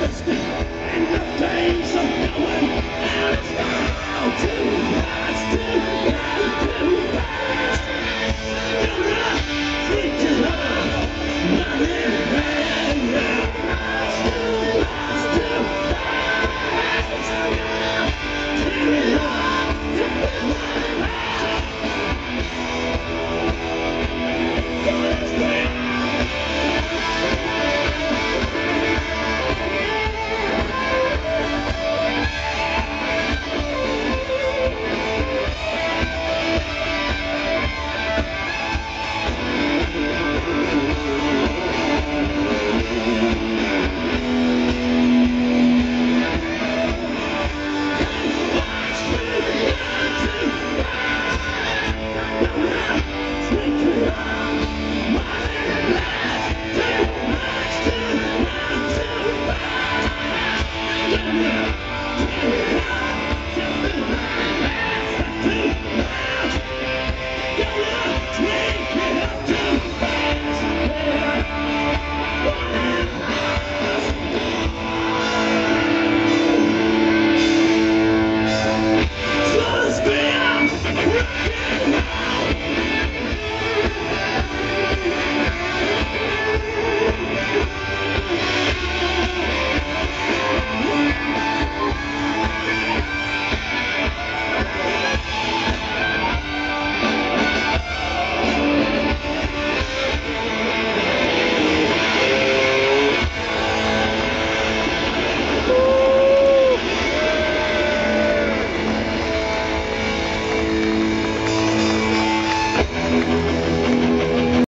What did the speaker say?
Let's go.